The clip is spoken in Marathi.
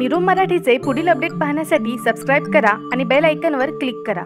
निरूम मराठीचे पुढील अपडेट पाहण्यासाठी सबस्क्राईब करा आणि बेल आयकनवर क्लिक करा.